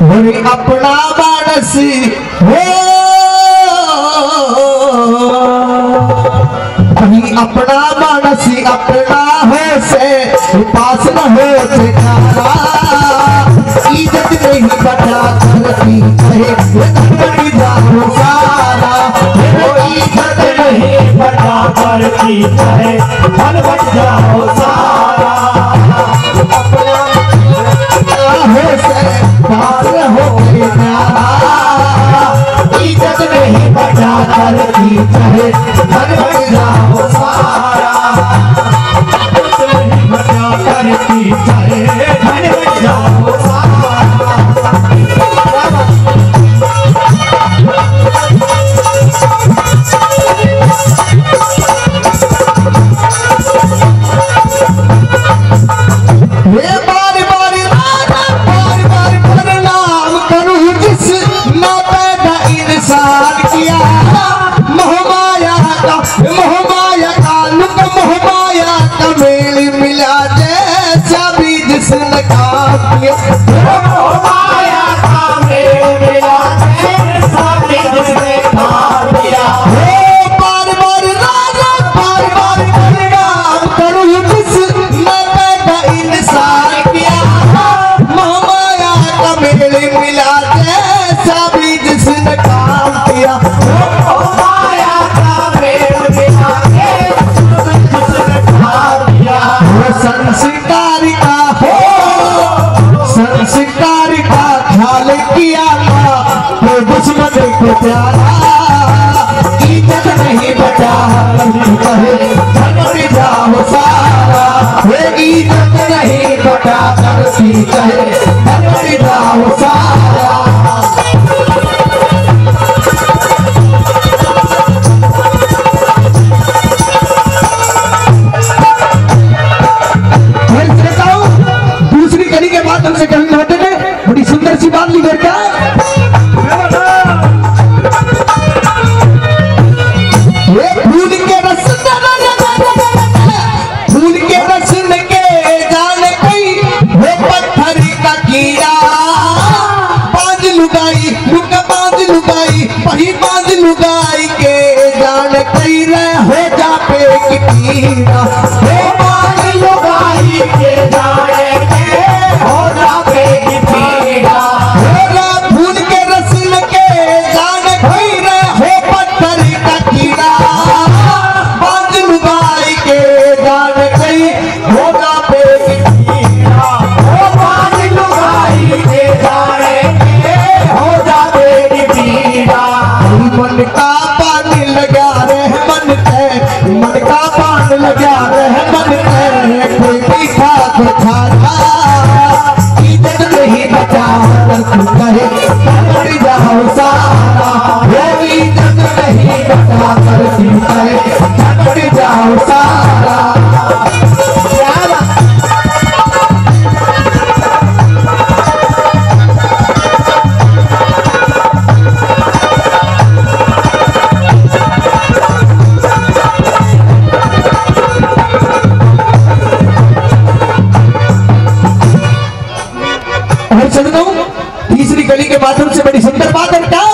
بھئی اپنا بانسی بھئی اپنا بانسی اپنا ہے سے پاس نہ ہو ٹھکانا عیدت نہیں پتا کرتی ہے بڑی دارو سارا عیدت نہیں پتا کرتی ہے بھل جاؤ سارا ملا جیسا بھی جس نے پیارا عزت نہیں بچا دھن بجا ہو سارا عزت نہیں بچا کر کہے پہی باند لگائی کے جان کئی رہ ہو جا پہ کی لگا بچا کر تو کہے کر علی کے باتھ روم سے بڑی سندر بات اور کیا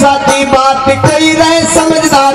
ساتھی بات کئی رہے سمجھدار